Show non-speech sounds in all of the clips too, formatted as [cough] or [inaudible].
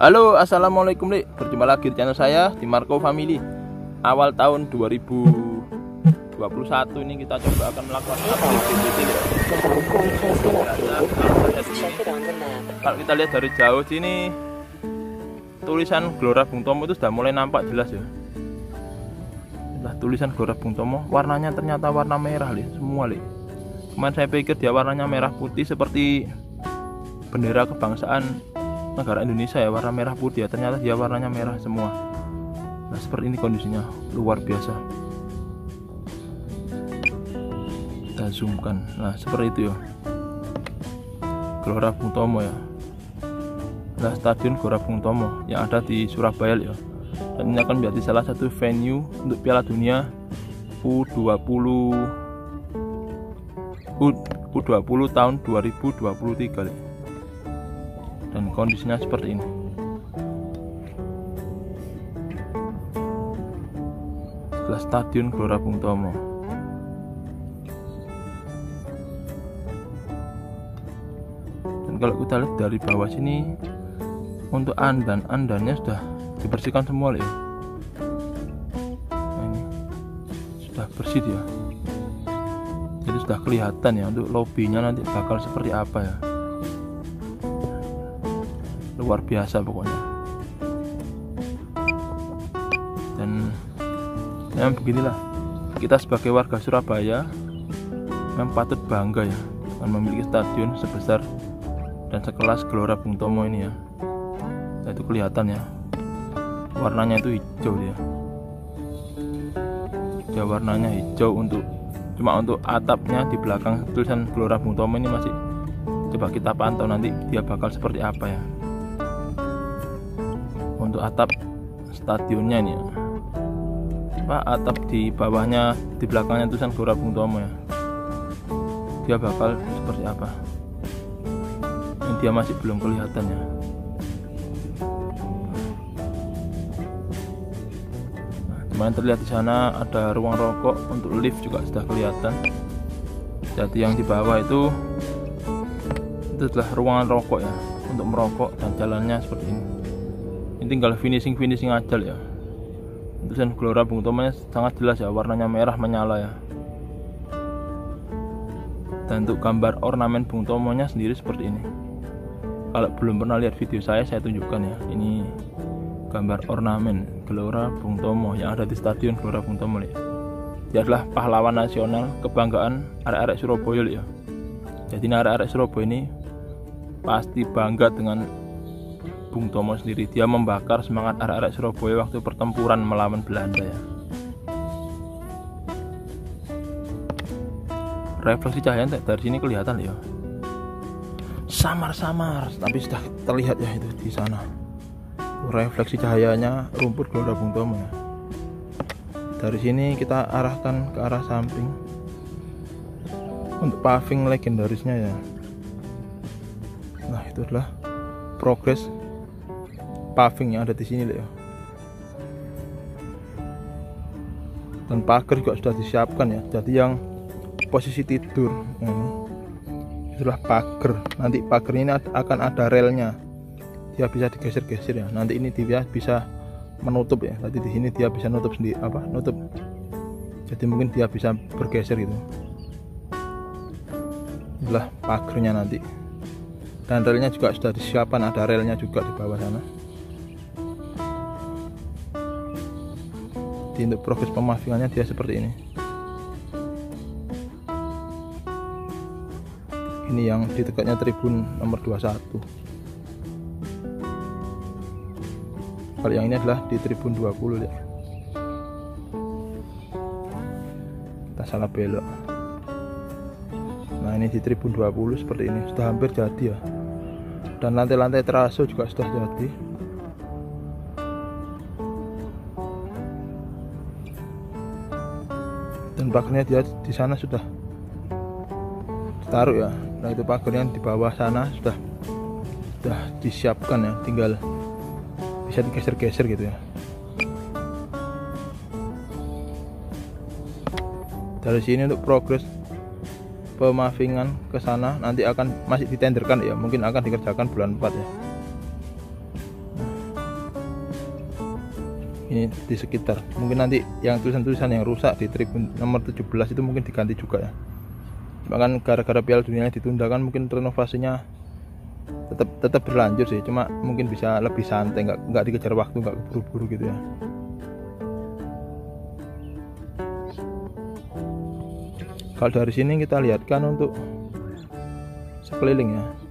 Halo assalamualaikum Lik Berjumpa lagi di channel saya di Marco Family. Awal tahun 2021 ini kita coba akan melakukan Kalau kita lihat dari jauh sini Tulisan Gelora Bung Tomo itu sudah mulai nampak jelas ya. Nah, tulisan Gelora Bung Tomo warnanya ternyata warna merah Lik Semua Lik Kemarin saya pikir dia warnanya merah putih seperti bendera kebangsaan negara Indonesia ya warna merah putih ya. Ternyata dia warnanya merah semua. Nah seperti ini kondisinya. Luar biasa. Kita zoomkan. Nah seperti itu ya. Gelora Bung Tomo ya. Nah stadion Gelora Bung Tomo yang ada di Surabaya ya. Dan ini akan menjadi salah satu venue untuk Piala Dunia U20 U20 tahun 2023 ya dan kondisinya seperti ini. Setelah stadion Gelora Bung Tomo. Dan kalau kita lihat dari bawah sini untuk andan andannya sudah dibersihkan semua ya? Nah, ini sudah bersih ya? Jadi sudah kelihatan ya untuk lobbynya nanti bakal seperti apa ya luar biasa pokoknya. Dan yang beginilah. Kita sebagai warga Surabaya memang patut bangga ya dengan memiliki stadion sebesar dan sekelas Gelora Bung Tomo ini ya. Nah, itu kelihatan ya. Warnanya itu hijau ya ya warnanya hijau untuk cuma untuk atapnya di belakang tulisan Gelora Bung Tomo ini masih coba kita pantau nanti dia bakal seperti apa ya untuk atap stadionnya ini ya. Pak atap di bawahnya di belakangnya tulisan Gelora Bung Tomo ya. Dia bakal seperti apa? Ini dia masih belum kelihatan ya. Nah, kemarin terlihat di sana ada ruang rokok untuk lift juga sudah kelihatan. Jadi yang di bawah itu itu adalah ruangan rokok ya untuk merokok dan jalannya seperti ini ini tinggal finishing finishing aja ya. Tulisan Gelora Bung Tomo sangat jelas ya warnanya merah menyala ya. Dan untuk gambar ornamen Bung Tomo nya sendiri seperti ini. Kalau belum pernah lihat video saya saya tunjukkan ya. Ini gambar ornamen Gelora Bung Tomo yang ada di stadion Gelora Bung Tomo ya. dia adalah pahlawan nasional kebanggaan arek-arek Surabaya ya. Jadi arek-arek Surabaya ini pasti bangga dengan Bung Tomo sendiri dia membakar semangat arek-arek Surabaya waktu pertempuran melawan Belanda ya. Refleksi cahaya dari sini kelihatan ya. Samar-samar tapi sudah terlihat ya itu di sana. Refleksi cahayanya rumput Gelora Bung Tomo ya. Dari sini kita arahkan ke arah samping. Untuk paving legendarisnya ya. Nah itu adalah progres paving yang ada di sini ya. Dan pagar juga sudah disiapkan ya. Jadi yang posisi tidur ini itulah pagar. Nanti pagar ini akan ada relnya. Dia bisa digeser-geser ya. Nanti ini dia bisa menutup ya. Nanti di sini dia bisa nutup sendiri apa nutup. Jadi mungkin dia bisa bergeser gitu. Itulah pagarnya nanti. Dan relnya juga sudah disiapkan ada relnya juga di bawah sana Jadi untuk proses pemafingannya dia seperti ini. Ini yang di dekatnya tribun nomor 21 kalau yang ini adalah di tribun 20 ya. Kita salah belok. Nah ini di tribun 20 seperti ini. Sudah hampir jadi ya. Dan lantai-lantai teraso juga sudah jadi pagarnya dia di sana sudah taruh ya. Nah itu pagar yang di bawah sana sudah sudah disiapkan ya tinggal bisa digeser-geser gitu ya. Dari sini untuk progres pemafingan ke sana nanti akan masih ditenderkan ya mungkin akan dikerjakan bulan 4 ya ini di sekitar. Mungkin nanti yang tulisan-tulisan yang rusak di tribun nomor 17 itu mungkin diganti juga ya. Bahkan gara-gara piala dunia ditunda kan mungkin renovasinya tetap tetap berlanjut sih. Cuma mungkin bisa lebih santai nggak nggak dikejar waktu nggak buru-buru gitu ya. Kalau dari sini kita lihat kan untuk sekeliling ya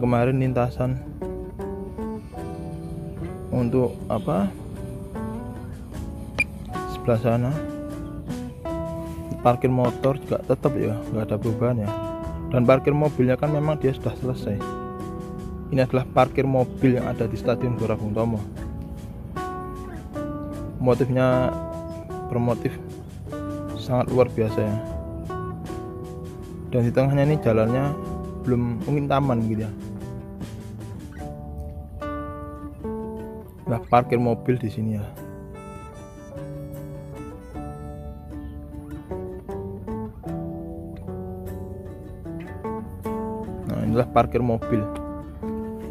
kemarin lintasan. Untuk apa? Sebelah sana. Parkir motor juga tetap ya nggak ada perubahan ya. Dan parkir mobilnya kan memang dia sudah selesai. Ini adalah parkir mobil yang ada di Stadion Gelora Bung Tomo. Motifnya bermotif sangat luar biasa ya. Dan di tengahnya ini jalannya belum mungkin taman gitu ya nah parkir mobil di sini ya. Nah inilah parkir mobil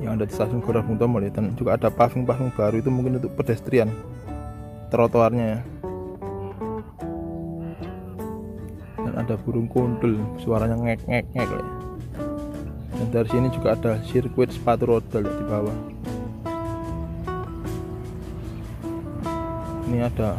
yang ada di stasiun Gelora ya. dan juga ada paving-paving baru itu mungkin untuk pedestrian trotoarnya ya. Dan ada burung kundul suaranya ngek ngek ngek dan dari sini juga ada sirkuit sepatu roda di bawah ini ada.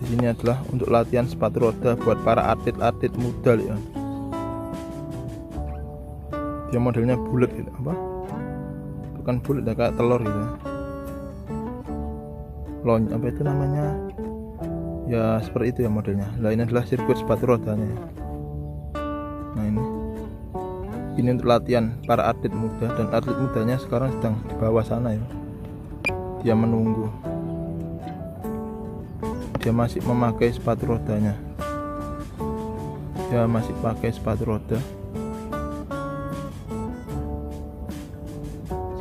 Di sini adalah untuk latihan sepatu roda buat para atlet-atlet muda ya. Dia modelnya bulat gitu. Apa? Bukan bulat ya kayak telur gitu. Lon apa itu namanya? Ya seperti itu ya modelnya. Ini adalah sirkuit sepatu rodanya nah ini. Ini untuk latihan para atlet muda dan atlet mudanya sekarang sedang di bawah sana ya. Dia menunggu. Dia masih memakai sepatu rodanya. Dia masih pakai sepatu roda.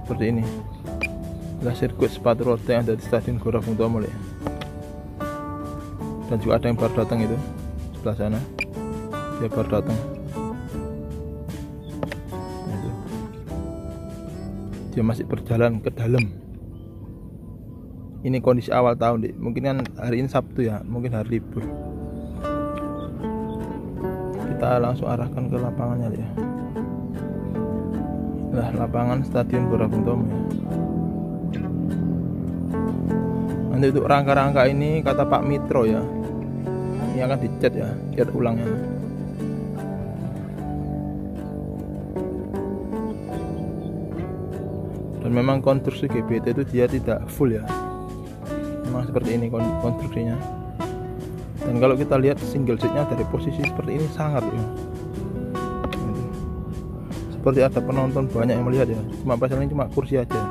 Seperti ini. Adalah sirkuit sepatu roda yang ada di stadion Gelora Bung ya. dan juga ada yang baru datang itu sebelah sana. Dia baru datang dia masih berjalan ke dalam. Ini kondisi awal tahun deh mungkin kan hari ini Sabtu ya mungkin hari libur. Kita langsung arahkan ke lapangannya ya. Lah lapangan stadion Gelora Bung ya. Nanti untuk rangka-rangka ini kata Pak Mitro ya ini akan dicat ya cat ulangnya dan memang konstruksi GBT itu dia tidak full ya. Memang seperti ini konstruksinya. Dan kalau kita lihat single seatnya dari posisi seperti ini sangat ya seperti ada penonton banyak yang melihat ya. Cuma pasal ini cuma kursi aja.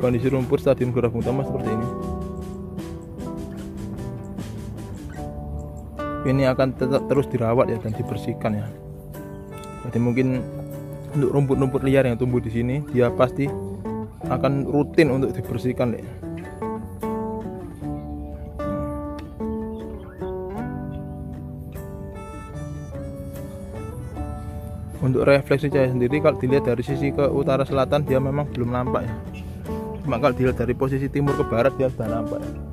Kondisi rumput stadion Gelora Bung seperti ini ini akan tetap terus dirawat ya dan dibersihkan ya jadi mungkin untuk rumput-rumput liar yang tumbuh di sini dia pasti akan rutin untuk dibersihkan ya. untuk refleksi cahaya sendiri kalau dilihat dari sisi ke utara selatan dia memang belum nampak ya cuma kalau dilihat dari posisi timur ke barat dia sudah nampak nah.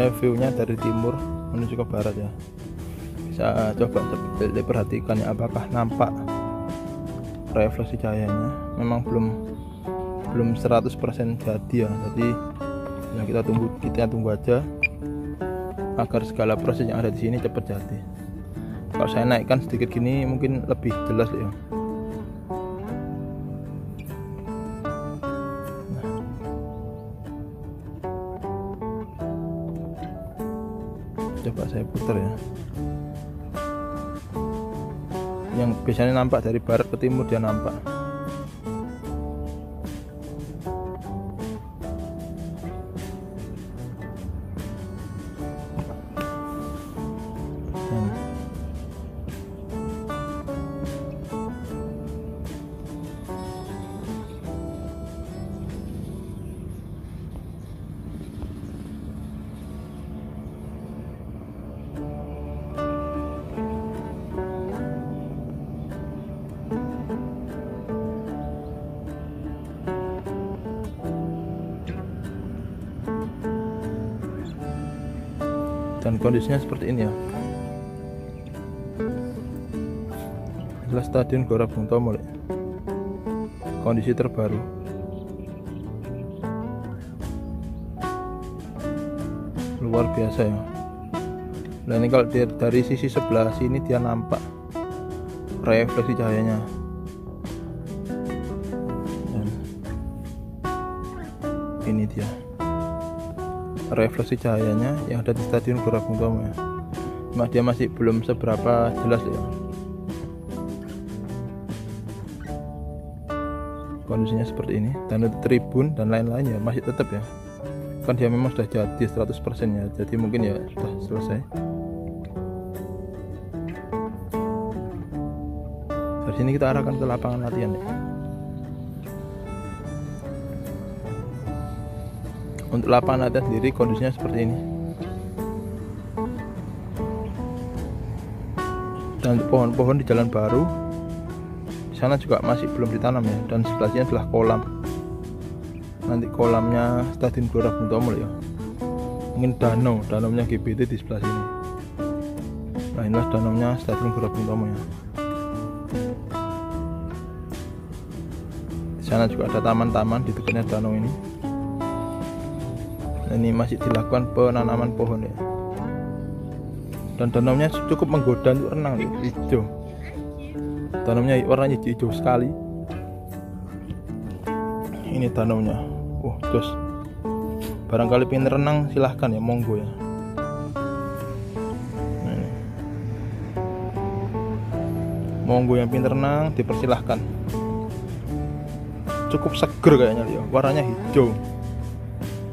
Saya view nya dari timur menuju ke barat ya. Bisa coba diperhatikan ya apakah nampak refleksi cahayanya. Memang belum belum 100% jadi ya. Jadi ya kita tunggu kita tunggu aja agar segala proses yang ada di sini cepat jadi. Kalau saya naikkan sedikit gini mungkin lebih jelas ya coba saya putar ya. Yang biasanya nampak dari barat ke timur dia nampak dan kondisinya seperti ini ya. Adalah Stadion Gelora Bung Tomo kondisi terbaru. Luar biasa ya. Nah ini kalau dari, dari sisi sebelah sini dia nampak refleksi cahayanya. Dan ini dia refleksi cahayanya yang ada di stadion Gelora Bung Tomo ya. Cuma dia masih belum seberapa jelas ya kondisinya seperti ini dan tribun dan lain-lain ya masih tetap ya kan dia memang sudah jadi 100% ya jadi mungkin ya sudah selesai dari sini kita arahkan ke lapangan latihan ya. Untuk lapangan latihan sendiri kondisinya seperti ini. Dan pohon-pohon di jalan baru di sana juga masih belum ditanam ya. Dan sebelahnya adalah kolam. Nanti kolamnya Stadion Gelora Bung Tomo ya. Mungkin danau danaunya GBT di sebelah sini. Nah inilah danaunya Stadion Gelora Bung Tomo ya. Di sana juga ada taman-taman di dekatnya danau ini ini masih dilakukan penanaman pohon ya. Dan danaunya cukup menggoda untuk renang nih hijau. Danaunya warnanya hijau sekali. Ini danaunya Wah, terus barangkali pengen renang silahkan ya, monggo ya. Nah, monggo yang pinter renang dipersilahkan. Cukup seger kayaknya dia, warnanya hijau,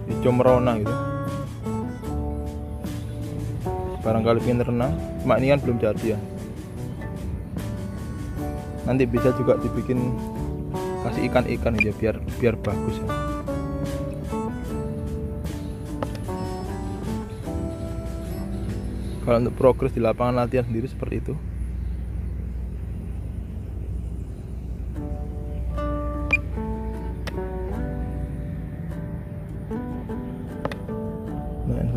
hijau merona gitu. Barangkali pengen renang, cuma ini kan belum jadi ya. Nanti bisa juga dibikin kasih ikan-ikan aja biar biar bagus ya. kalau untuk progres di lapangan latihan sendiri seperti itu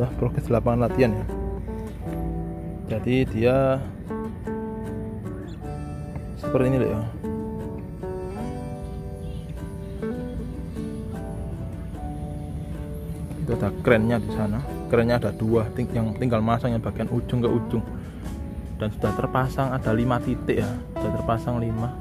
inilah progres lapangan latihan ya. Jadi dia seperti ini loh ya. Itu ada kerennya di sana. Kerennya ada dua ting yang tinggal masang yang bagian ujung ke ujung. Dan sudah terpasang ada lima titik ya. Sudah terpasang lima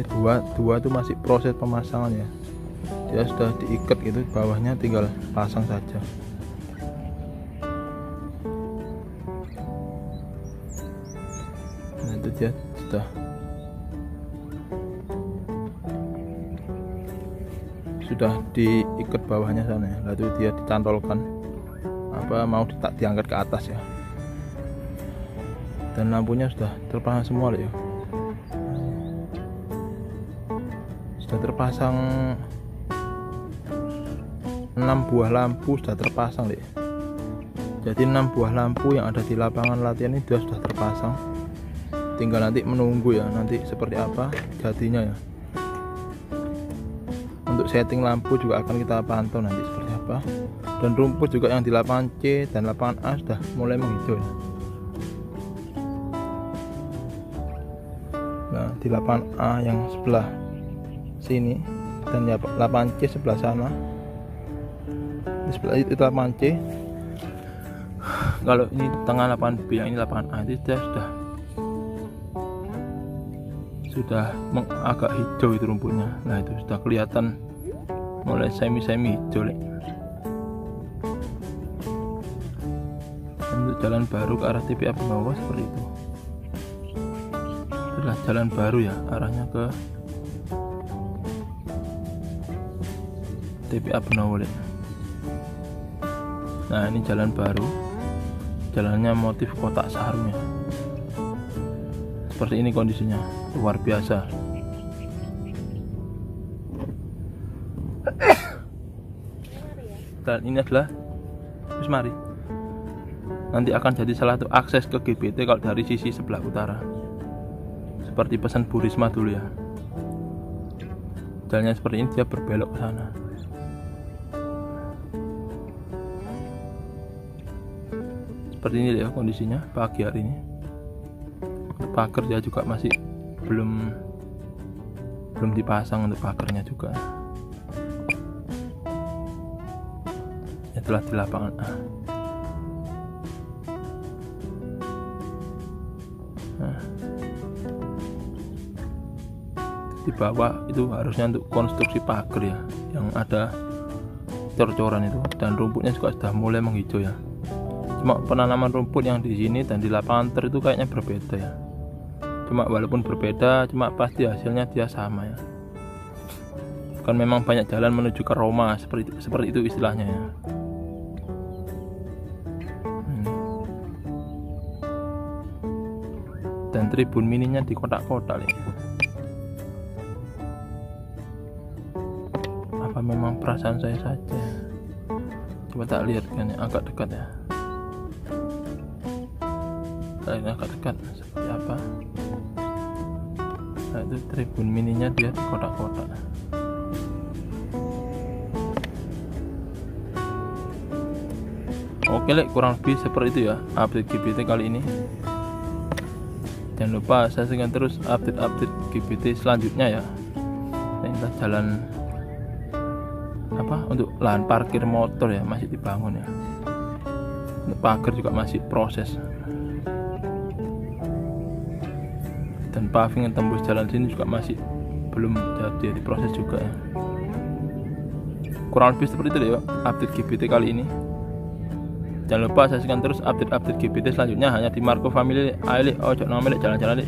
ini dua dua itu masih proses pemasangan ya dia sudah diikat gitu bawahnya tinggal pasang saja. Ya sudah. Sudah diikat bawahnya sana ya. Lalu dia dicantolkan apa mau tak diangkat ke atas ya. Dan lampunya sudah terpasang semua ya sudah terpasang 6 buah lampu sudah terpasang ya jadi 6 buah lampu yang ada di lapangan latihan ini sudah terpasang. Tinggal nanti menunggu ya nanti seperti apa jadinya ya. Untuk setting lampu juga akan kita pantau nanti seperti apa. Dan rumput juga yang di lapangan C dan lapangan A sudah mulai menghijau ya. nah di lapangan A yang sebelah sini dan ya lapangan C sebelah sana. Di sebelah itu lapangan C. Kalau ini tengah lapangan B yang ini lapangan A itu sudah, sudah sudah agak hijau itu rumputnya. Nah itu sudah kelihatan mulai semi-semi hijau le. untuk jalan baru ke arah TPA bawah seperti itu. Adalah jalan baru ya arahnya ke TPA Benowo nah ini jalan baru. Jalannya motif kotak sarungnya. Seperti ini kondisinya. Luar biasa. [coughs] Dan ini adalah mari. Nanti akan jadi salah satu akses ke GBT kalau dari sisi sebelah utara. Seperti pesan Burisma dulu ya. Jalannya seperti ini dia berbelok ke sana seperti ini ya kondisinya pagi hari ini. Pagar dia juga masih belum belum dipasang untuk pagarnya juga. Ya telah di lapangan nah. di bawah itu harusnya untuk konstruksi pagar ya yang ada cor-coran itu. Dan rumputnya juga sudah mulai menghijau ya cuma penanaman rumput yang di sini dan di lapangan ter itu kayaknya berbeda ya. Cuma walaupun berbeda cuma pasti hasilnya dia sama ya. Kan memang banyak jalan menuju ke Roma seperti seperti itu istilahnya ya. Hmm. dan tribun mininya di kotak-kotak ya. apa memang perasaan saya saja? Coba tak lihat kan ya agak dekat ya agak dekat seperti apa? Nah itu tribun mininya dia di kotak-kotak. Oke lek kurang lebih seperti itu ya update GBT kali ini. Jangan lupa saksikan terus update-update GBT selanjutnya ya. Ini jalan apa? Untuk lahan parkir motor ya masih dibangun ya. Untuk pagar juga masih proses dan paving yang tembus jalan sini juga masih belum jadi diproses juga. Ya kurang lebih seperti itu ya update GBT kali ini. Jangan lupa saksikan terus update-update GBT selanjutnya hanya di Marco Family Ayo ojo nomel jalan-jalan